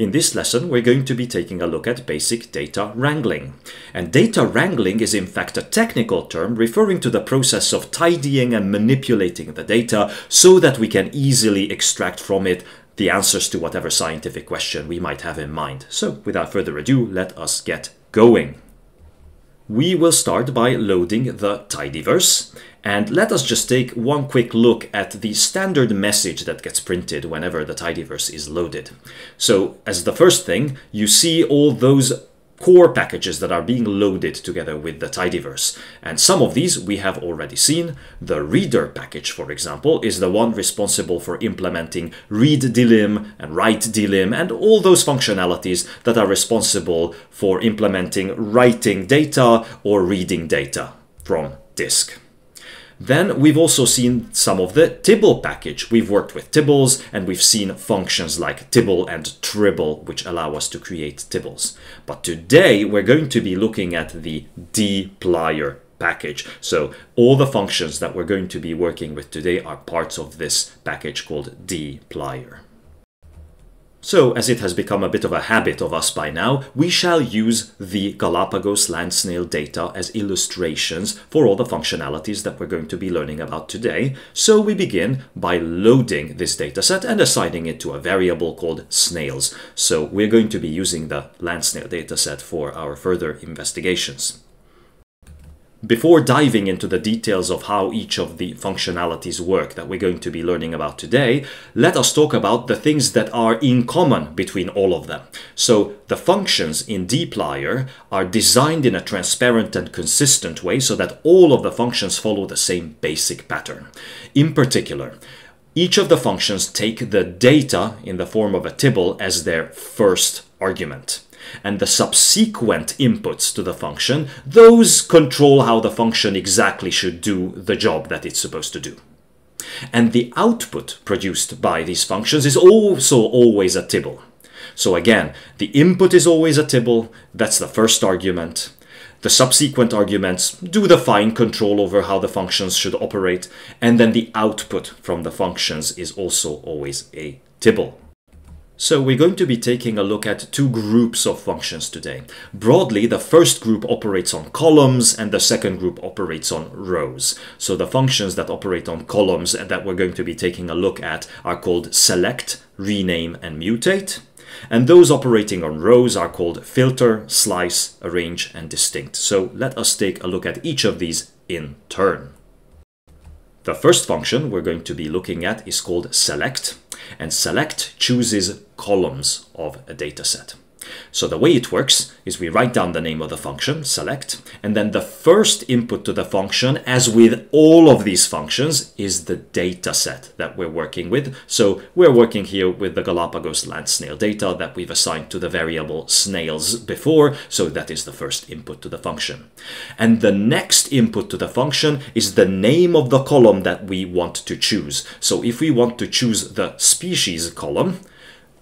In this lesson, we're going to be taking a look at basic data wrangling. And data wrangling is in fact a technical term referring to the process of tidying and manipulating the data so that we can easily extract from it the answers to whatever scientific question we might have in mind. So without further ado, let us get going. We will start by loading the tidyverse and let us just take one quick look at the standard message that gets printed whenever the tidyverse is loaded. So as the first thing, you see all those core packages that are being loaded together with the tidyverse. And some of these we have already seen. The readr package, for example, is the one responsible for implementing read dlim and write dlim and all those functionalities that are responsible for implementing writing data or reading data from disk. Then we've also seen some of the Tibble package. We've worked with Tibbles and we've seen functions like Tibble and Tribble which allow us to create Tibbles. But today we're going to be looking at the dplyr package. So all the functions that we're going to be working with today are parts of this package called dplyr. So, as it has become a bit of a habit of us by now, we shall use the Galapagos land snail data as illustrations for all the functionalities that we're going to be learning about today. So we begin by loading this dataset and assigning it to a variable called snails. So we're going to be using the land snail dataset for our further investigations. Before diving into the details of how each of the functionalities work that we're going to be learning about today, let us talk about the things that are in common between all of them. So the functions in dplyr are designed in a transparent and consistent way so that all of the functions follow the same basic pattern. In particular, each of the functions take the data in the form of a tibble as their first argument and the subsequent inputs to the function, those control how the function exactly should do the job that it's supposed to do. And the output produced by these functions is also always a tibble. So again, the input is always a tibble, that's the first argument. The subsequent arguments do the fine control over how the functions should operate, and then the output from the functions is also always a tibble. So we're going to be taking a look at two groups of functions today. Broadly, the first group operates on columns and the second group operates on rows. So the functions that operate on columns that we're going to be taking a look at are called select, rename, and mutate. And those operating on rows are called filter, slice, arrange, and distinct. So let us take a look at each of these in turn. The first function we're going to be looking at is called select and select chooses columns of a dataset. So the way it works is we write down the name of the function, select, and then the first input to the function, as with all of these functions, is the data set that we're working with. So we're working here with the Galapagos land snail data that we've assigned to the variable snails before, so that is the first input to the function. And the next input to the function is the name of the column that we want to choose. So if we want to choose the species column,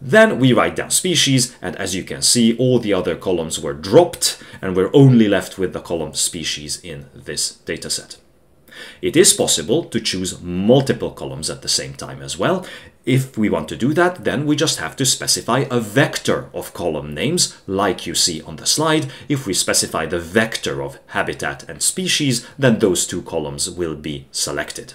then we write down species, and as you can see, all the other columns were dropped, and we're only left with the column species in this dataset. It is possible to choose multiple columns at the same time as well. If we want to do that, then we just have to specify a vector of column names, like you see on the slide. If we specify the vector of habitat and species, then those two columns will be selected.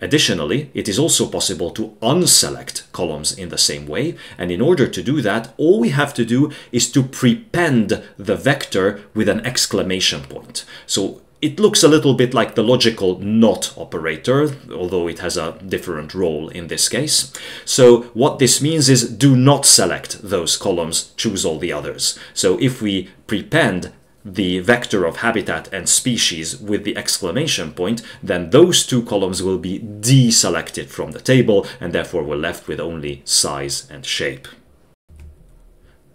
Additionally, it is also possible to unselect columns in the same way, and in order to do that, all we have to do is to prepend the vector with an exclamation point. So it looks a little bit like the logical not operator, although it has a different role in this case. So what this means is do not select those columns, choose all the others. So if we prepend the vector of habitat and species with the exclamation point, then those two columns will be deselected from the table and therefore we're left with only size and shape.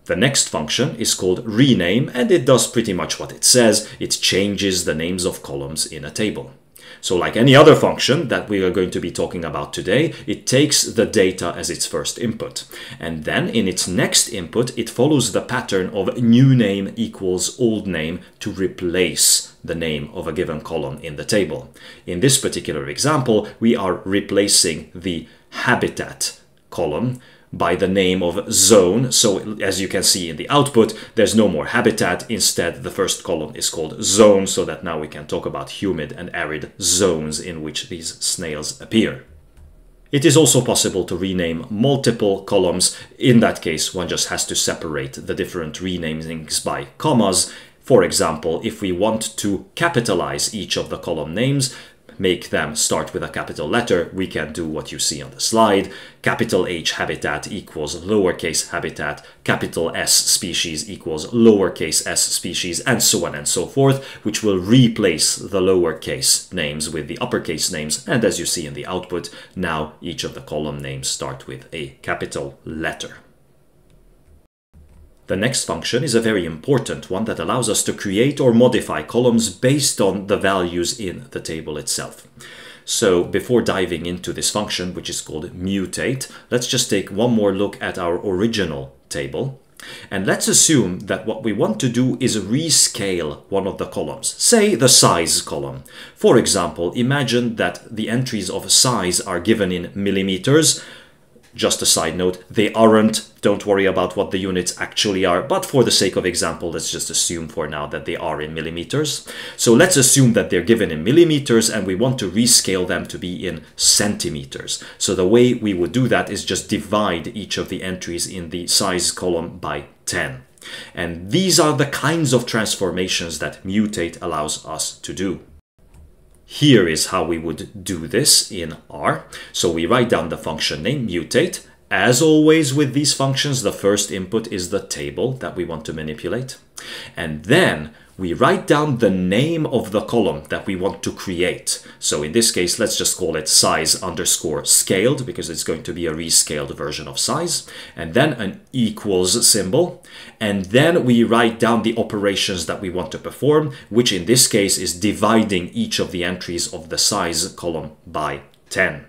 The next function is called rename and it does pretty much what it says, it changes the names of columns in a table. So like any other function that we are going to be talking about today, it takes the data as its first input. And then in its next input, it follows the pattern of new name equals old name to replace the name of a given column in the table. In this particular example, we are replacing the habitat column by the name of zone. So as you can see in the output, there's no more habitat. Instead, the first column is called zone so that now we can talk about humid and arid zones in which these snails appear. It is also possible to rename multiple columns. In that case, one just has to separate the different renamings by commas. For example, if we want to capitalize each of the column names, make them start with a capital letter, we can do what you see on the slide. Capital H habitat equals lowercase habitat, capital S species equals lowercase s species, and so on and so forth, which will replace the lowercase names with the uppercase names. And as you see in the output, now each of the column names start with a capital letter. The next function is a very important one that allows us to create or modify columns based on the values in the table itself. So before diving into this function, which is called mutate, let's just take one more look at our original table. And let's assume that what we want to do is rescale one of the columns, say the size column. For example, imagine that the entries of size are given in millimeters, just a side note, they aren't. Don't worry about what the units actually are, but for the sake of example, let's just assume for now that they are in millimeters. So let's assume that they're given in millimeters and we want to rescale them to be in centimeters. So the way we would do that is just divide each of the entries in the size column by 10. And these are the kinds of transformations that mutate allows us to do. Here is how we would do this in R. So we write down the function name, mutate. As always with these functions, the first input is the table that we want to manipulate. And then we write down the name of the column that we want to create. So in this case, let's just call it size underscore scaled because it's going to be a rescaled version of size. And then an equals symbol. And then we write down the operations that we want to perform, which in this case is dividing each of the entries of the size column by 10.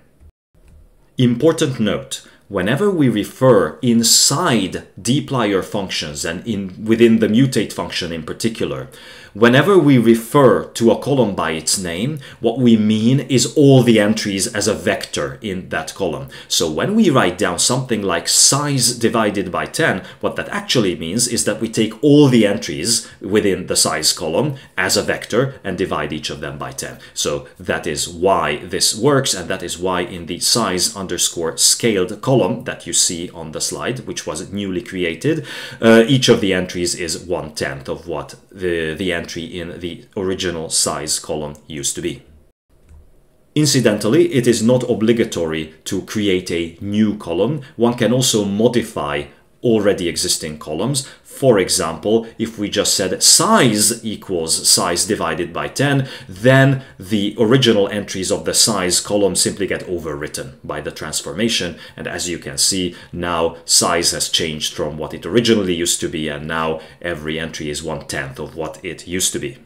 Important note, whenever we refer inside dplyr functions and in within the mutate function in particular, Whenever we refer to a column by its name, what we mean is all the entries as a vector in that column. So when we write down something like size divided by 10, what that actually means is that we take all the entries within the size column as a vector and divide each of them by 10. So that is why this works and that is why in the size underscore scaled column that you see on the slide, which was newly created, uh, each of the entries is one tenth of what the, the entry in the original size column used to be. Incidentally, it is not obligatory to create a new column. One can also modify already existing columns. For example, if we just said size equals size divided by 10, then the original entries of the size column simply get overwritten by the transformation. And as you can see, now size has changed from what it originally used to be, and now every entry is one tenth of what it used to be.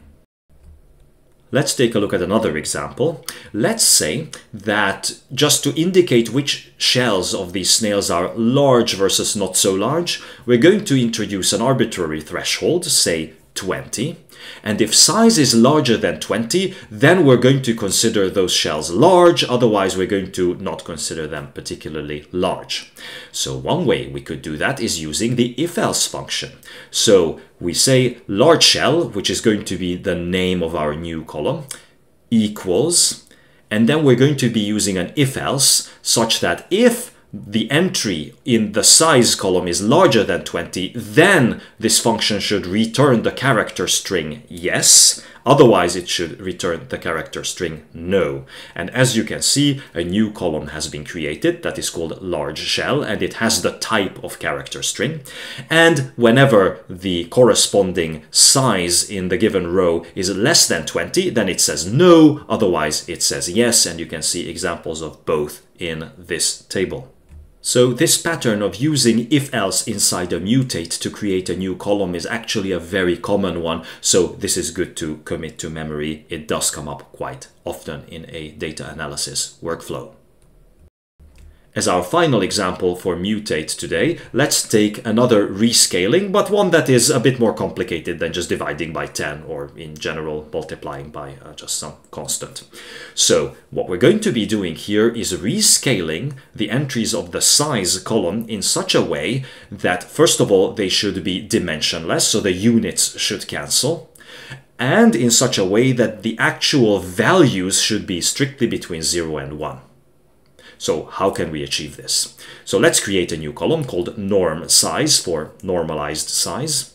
Let's take a look at another example. Let's say that just to indicate which shells of these snails are large versus not so large, we're going to introduce an arbitrary threshold, say 20. And if size is larger than 20, then we're going to consider those shells large, otherwise we're going to not consider them particularly large. So one way we could do that is using the if-else function. So we say large shell, which is going to be the name of our new column, equals, and then we're going to be using an if-else such that if the entry in the size column is larger than 20, then this function should return the character string yes, otherwise it should return the character string no. And as you can see, a new column has been created that is called large shell and it has the type of character string. And whenever the corresponding size in the given row is less than 20, then it says no, otherwise it says yes, and you can see examples of both in this table. So this pattern of using if-else inside a mutate to create a new column is actually a very common one, so this is good to commit to memory. It does come up quite often in a data analysis workflow. As our final example for mutate today, let's take another rescaling, but one that is a bit more complicated than just dividing by 10 or in general multiplying by uh, just some constant. So what we're going to be doing here is rescaling the entries of the size column in such a way that first of all they should be dimensionless, so the units should cancel and in such a way that the actual values should be strictly between 0 and 1. So how can we achieve this? So let's create a new column called norm size for normalized size.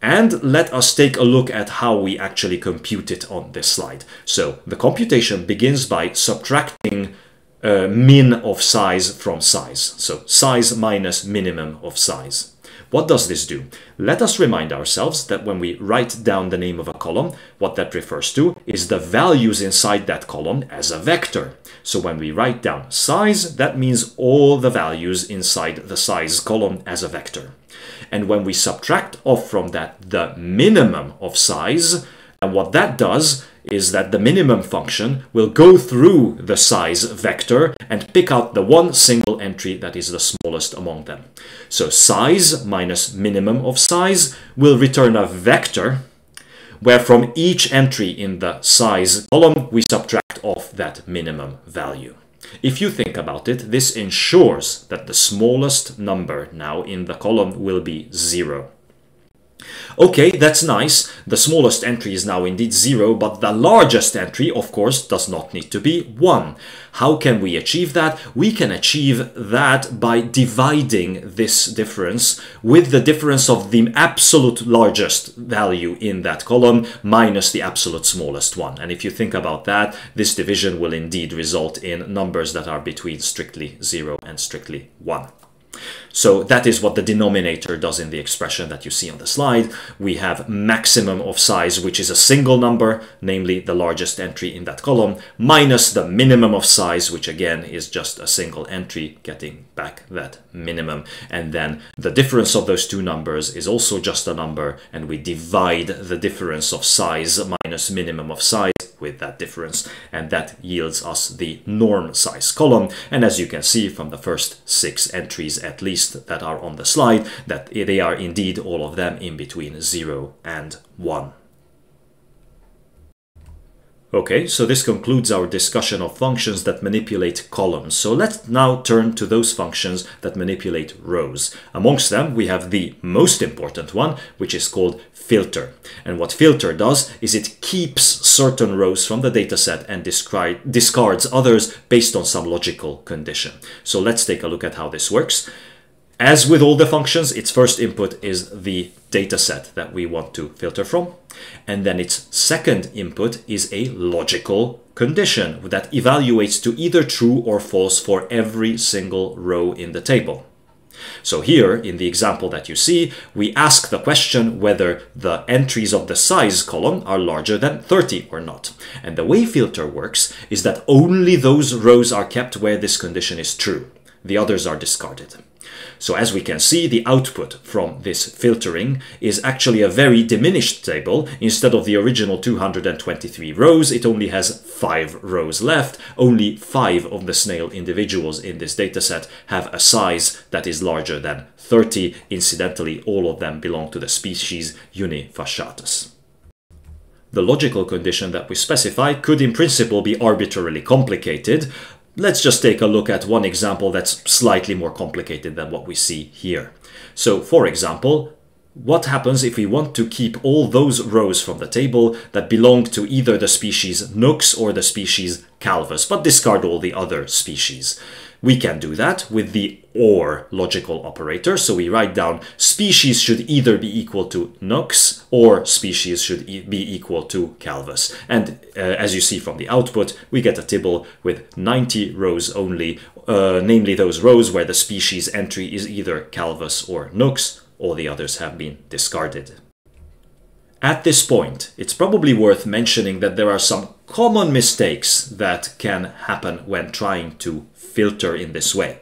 And let us take a look at how we actually compute it on this slide. So the computation begins by subtracting uh, min of size from size. So size minus minimum of size. What does this do? Let us remind ourselves that when we write down the name of a column, what that refers to is the values inside that column as a vector. So when we write down size, that means all the values inside the size column as a vector. And when we subtract off from that the minimum of size, and what that does is that the minimum function will go through the size vector and pick out the one single entry that is the smallest among them. So size minus minimum of size will return a vector where from each entry in the size column we subtract off that minimum value. If you think about it, this ensures that the smallest number now in the column will be 0. Okay, that's nice. The smallest entry is now indeed 0, but the largest entry, of course, does not need to be 1. How can we achieve that? We can achieve that by dividing this difference with the difference of the absolute largest value in that column minus the absolute smallest one. And if you think about that, this division will indeed result in numbers that are between strictly 0 and strictly 1. So that is what the denominator does in the expression that you see on the slide. We have maximum of size, which is a single number, namely the largest entry in that column, minus the minimum of size, which again is just a single entry, getting back that minimum. And then the difference of those two numbers is also just a number, and we divide the difference of size minus minimum of size with that difference and that yields us the norm size column and as you can see from the first six entries at least that are on the slide that they are indeed all of them in between 0 and 1. Okay, so this concludes our discussion of functions that manipulate columns. So let's now turn to those functions that manipulate rows. Amongst them, we have the most important one, which is called filter. And what filter does is it keeps certain rows from the dataset and discards others based on some logical condition. So let's take a look at how this works. As with all the functions, its first input is the dataset that we want to filter from. And then its second input is a logical condition that evaluates to either true or false for every single row in the table. So here, in the example that you see, we ask the question whether the entries of the size column are larger than 30 or not. And the way filter works is that only those rows are kept where this condition is true. The others are discarded. So as we can see, the output from this filtering is actually a very diminished table. Instead of the original 223 rows, it only has 5 rows left. Only 5 of the snail individuals in this dataset have a size that is larger than 30. Incidentally, all of them belong to the species Unifasciatus. The logical condition that we specify could in principle be arbitrarily complicated, Let's just take a look at one example that's slightly more complicated than what we see here. So for example, what happens if we want to keep all those rows from the table that belong to either the species Nux or the species Calvus, but discard all the other species? We can do that with the OR logical operator. So we write down species should either be equal to Nux or species should e be equal to Calvus. And uh, as you see from the output, we get a table with 90 rows only, uh, namely those rows where the species entry is either Calvus or Nux, all the others have been discarded. At this point, it's probably worth mentioning that there are some common mistakes that can happen when trying to filter in this way.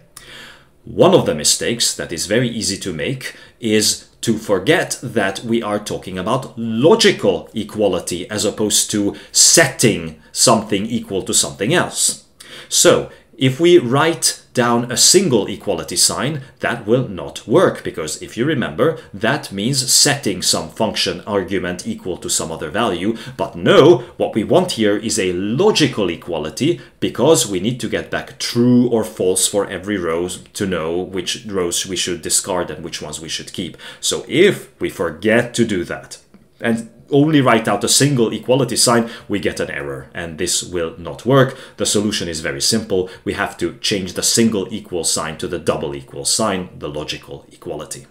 One of the mistakes that is very easy to make is to forget that we are talking about logical equality as opposed to setting something equal to something else. So if we write down a single equality sign, that will not work because if you remember, that means setting some function argument equal to some other value. But no, what we want here is a logical equality because we need to get back true or false for every row to know which rows we should discard and which ones we should keep. So if we forget to do that, and only write out a single equality sign, we get an error, and this will not work. The solution is very simple. We have to change the single equal sign to the double equal sign, the logical equality.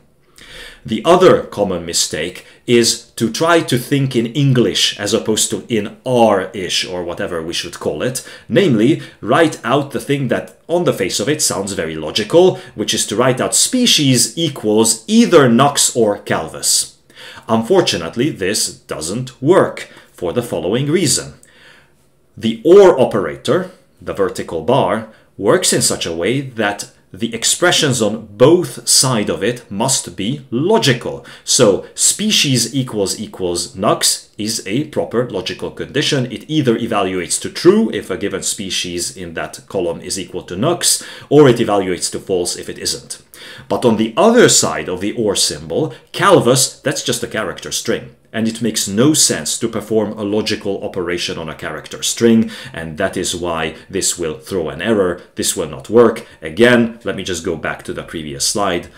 The other common mistake is to try to think in English as opposed to in R-ish or whatever we should call it. Namely, write out the thing that on the face of it sounds very logical, which is to write out species equals either Nux or Calvus. Unfortunately, this doesn't work for the following reason. The OR operator, the vertical bar, works in such a way that the expressions on both side of it must be logical. So species equals equals nux is a proper logical condition. It either evaluates to true if a given species in that column is equal to nux, or it evaluates to false if it isn't. But on the other side of the OR symbol, calvus, that's just a character string. And it makes no sense to perform a logical operation on a character string, and that is why this will throw an error, this will not work. Again, let me just go back to the previous slide.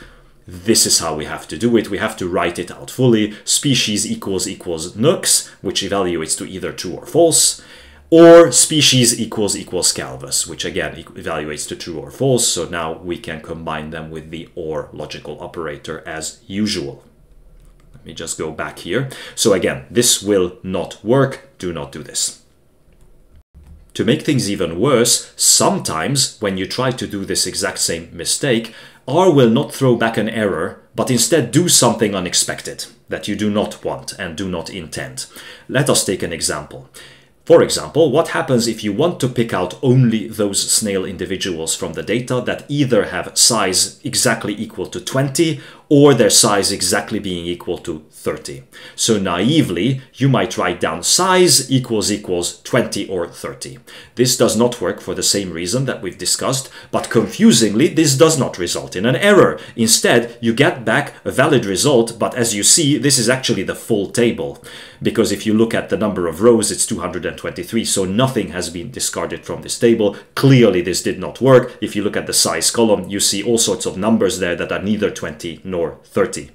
This is how we have to do it. We have to write it out fully. Species equals equals nux, which evaluates to either true or false or species equals equals calvus, which again evaluates to true or false. So now we can combine them with the OR logical operator as usual. Let me just go back here. So again, this will not work. Do not do this. To make things even worse, sometimes when you try to do this exact same mistake, R will not throw back an error, but instead do something unexpected that you do not want and do not intend. Let us take an example. For example, what happens if you want to pick out only those snail individuals from the data that either have size exactly equal to 20 or their size exactly being equal to 30. So naively, you might write down size equals equals 20 or 30. This does not work for the same reason that we've discussed, but confusingly, this does not result in an error. Instead, you get back a valid result, but as you see, this is actually the full table. Because if you look at the number of rows, it's 223, so nothing has been discarded from this table. Clearly, this did not work. If you look at the size column, you see all sorts of numbers there that are neither 20 nor 30.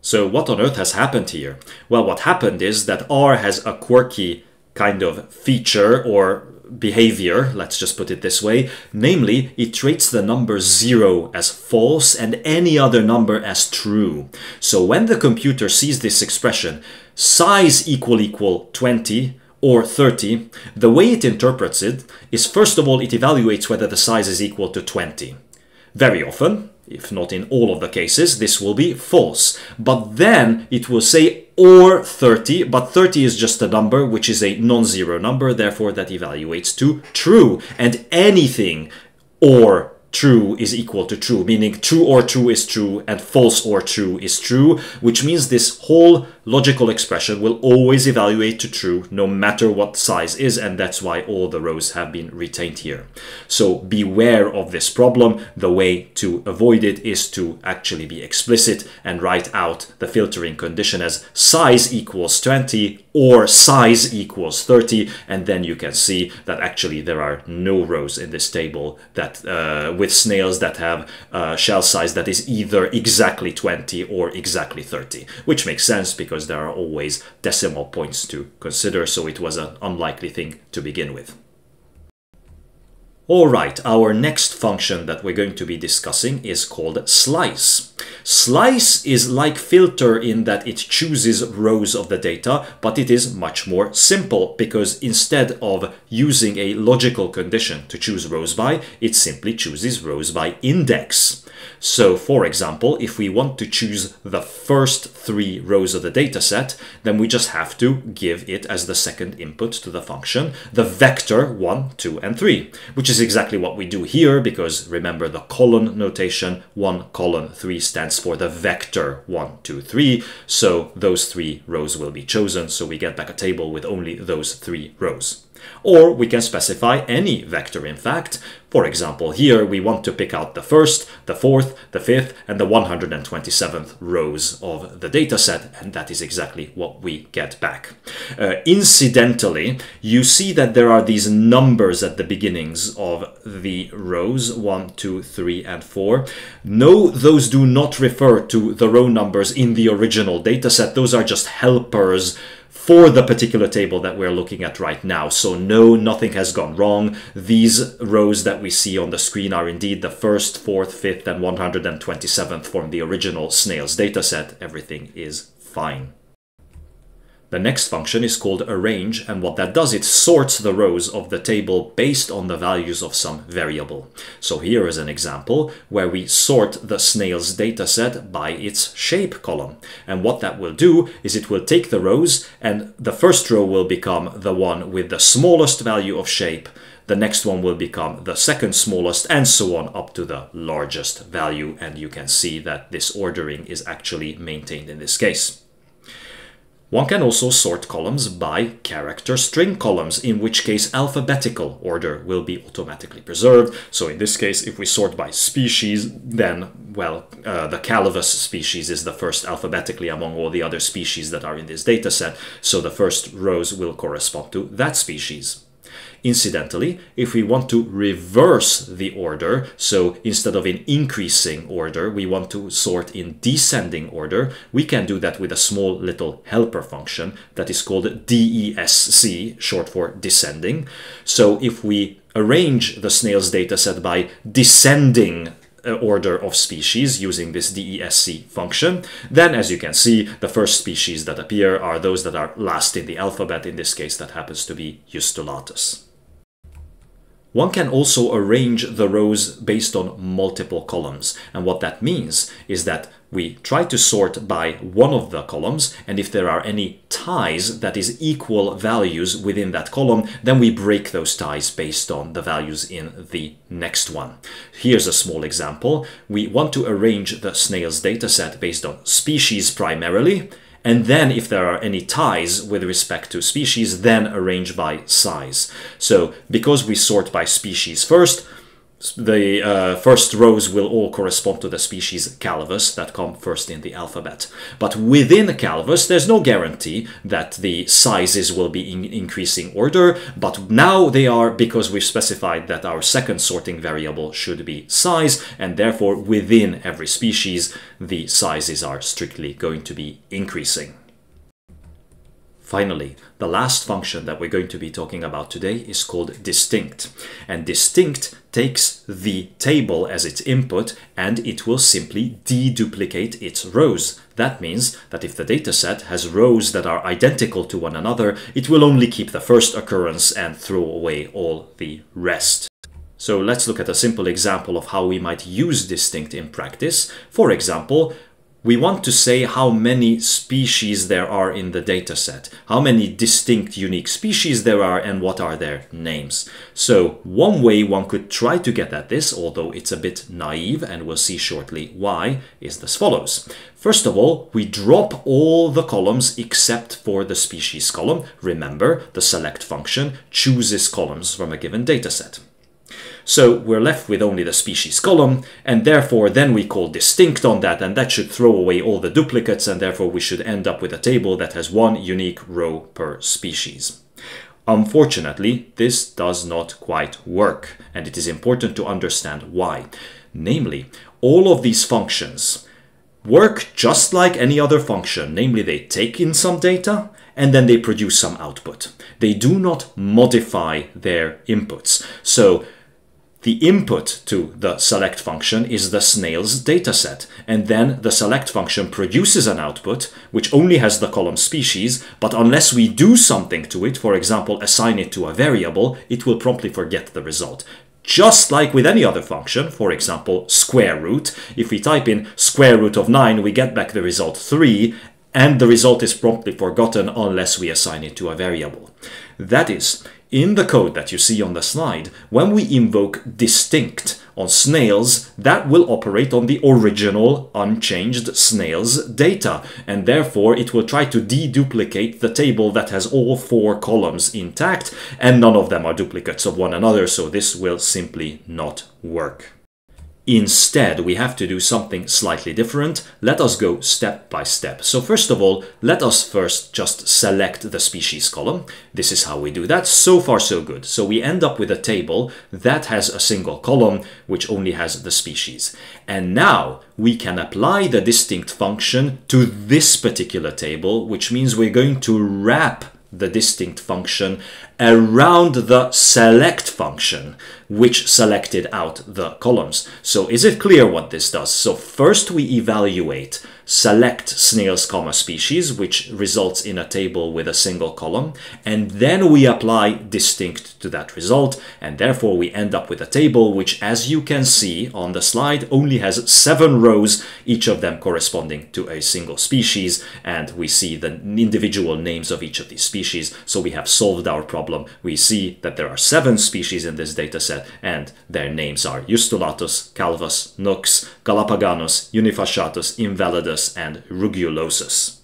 So what on earth has happened here? Well, what happened is that R has a quirky kind of feature or behavior, let's just put it this way, namely it treats the number 0 as false and any other number as true. So when the computer sees this expression, size equal equal 20 or 30, the way it interprets it is first of all it evaluates whether the size is equal to 20. Very often, if not in all of the cases, this will be false. But then it will say or 30, but 30 is just a number which is a non-zero number, therefore that evaluates to true. And anything or true is equal to true, meaning true or true is true and false or true is true, which means this whole logical expression will always evaluate to true no matter what size is and that's why all the rows have been retained here. So beware of this problem. The way to avoid it is to actually be explicit and write out the filtering condition as size equals 20 or size equals 30 and then you can see that actually there are no rows in this table that uh, with snails that have uh, shell size that is either exactly 20 or exactly 30 which makes sense because because there are always decimal points to consider, so it was an unlikely thing to begin with. Alright, our next function that we're going to be discussing is called slice. Slice is like filter in that it chooses rows of the data, but it is much more simple because instead of using a logical condition to choose rows by, it simply chooses rows by index. So for example, if we want to choose the first three rows of the dataset, then we just have to give it as the second input to the function, the vector 1, 2, and 3, which is exactly what we do here because remember the colon notation, 1 colon 3 stands for the vector 1, 2, 3, so those three rows will be chosen, so we get back a table with only those three rows. Or we can specify any vector in fact. For example, here we want to pick out the first, the fourth, the fifth, and the 127th rows of the dataset, and that is exactly what we get back. Uh, incidentally, you see that there are these numbers at the beginnings of the rows, 1, 2, 3, and 4. No, those do not refer to the row numbers in the original dataset. Those are just helpers for the particular table that we're looking at right now. So no, nothing has gone wrong. These rows that we see on the screen are indeed the first, fourth, fifth, and 127th from the original snails dataset. Everything is fine. The next function is called arrange, and what that does, it sorts the rows of the table based on the values of some variable. So here is an example where we sort the snail's dataset by its shape column. And what that will do is it will take the rows, and the first row will become the one with the smallest value of shape, the next one will become the second smallest and so on up to the largest value and you can see that this ordering is actually maintained in this case. One can also sort columns by character string columns, in which case alphabetical order will be automatically preserved. So in this case, if we sort by species, then, well, uh, the Calvus species is the first alphabetically among all the other species that are in this dataset, so the first rows will correspond to that species. Incidentally, if we want to reverse the order, so instead of in increasing order, we want to sort in descending order, we can do that with a small little helper function that is called DESC, short for descending. So if we arrange the snail's dataset by descending uh, order of species using this DESC function. Then, as you can see, the first species that appear are those that are last in the alphabet. In this case, that happens to be Ustulatus. One can also arrange the rows based on multiple columns. And what that means is that we try to sort by one of the columns, and if there are any ties that is equal values within that column, then we break those ties based on the values in the next one. Here's a small example. We want to arrange the snail's dataset based on species primarily, and then if there are any ties with respect to species, then arrange by size. So because we sort by species first, the uh, first rows will all correspond to the species Calvus that come first in the alphabet. But within Calvus, there's no guarantee that the sizes will be in increasing order, but now they are because we've specified that our second sorting variable should be size, and therefore within every species, the sizes are strictly going to be increasing. Finally, the last function that we're going to be talking about today is called distinct. And distinct takes the table as its input and it will simply deduplicate its rows. That means that if the dataset has rows that are identical to one another, it will only keep the first occurrence and throw away all the rest. So let's look at a simple example of how we might use distinct in practice. For example, we want to say how many species there are in the dataset, how many distinct unique species there are and what are their names. So one way one could try to get at this, although it's a bit naive and we'll see shortly why, is as follows. First of all, we drop all the columns except for the species column. Remember, the select function chooses columns from a given dataset. So we're left with only the species column, and therefore then we call distinct on that, and that should throw away all the duplicates, and therefore we should end up with a table that has one unique row per species. Unfortunately, this does not quite work, and it is important to understand why. Namely, all of these functions work just like any other function, namely they take in some data and then they produce some output. They do not modify their inputs. So the input to the select function is the snail's dataset, and then the select function produces an output which only has the column species, but unless we do something to it, for example assign it to a variable, it will promptly forget the result. Just like with any other function, for example square root, if we type in square root of 9 we get back the result 3, and the result is promptly forgotten unless we assign it to a variable. That is, in the code that you see on the slide, when we invoke distinct on snails, that will operate on the original unchanged snails data, and therefore it will try to deduplicate the table that has all four columns intact, and none of them are duplicates of one another, so this will simply not work. Instead, we have to do something slightly different. Let us go step by step. So first of all, let us first just select the species column. This is how we do that. So far, so good. So we end up with a table that has a single column, which only has the species. And now we can apply the distinct function to this particular table, which means we're going to wrap the distinct function around the select function, which selected out the columns. So is it clear what this does? So first we evaluate select snails comma species, which results in a table with a single column, and then we apply distinct to that result, and therefore we end up with a table which, as you can see on the slide, only has seven rows, each of them corresponding to a single species, and we see the individual names of each of these species, so we have solved our problem. We see that there are seven species in this dataset, and their names are Ustulatus, Calvus, Nux, Galapaganus, Unifasciatus, Invalidus, and rugulosus.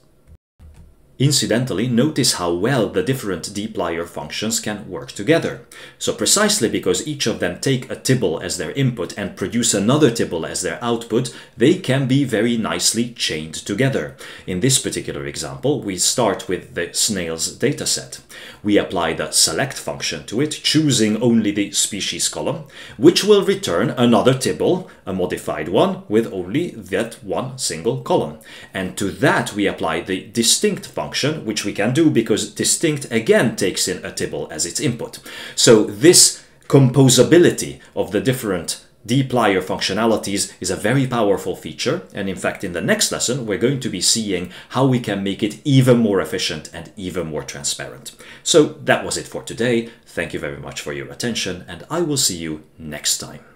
Incidentally, notice how well the different dplyr functions can work together. So precisely because each of them take a tibble as their input and produce another tibble as their output, they can be very nicely chained together. In this particular example, we start with the snails dataset. We apply the select function to it, choosing only the species column, which will return another tibble, a modified one, with only that one single column. And to that we apply the distinct function function, which we can do because distinct again takes in a tibble as its input. So this composability of the different dplyr functionalities is a very powerful feature and in fact in the next lesson we're going to be seeing how we can make it even more efficient and even more transparent. So that was it for today. Thank you very much for your attention and I will see you next time.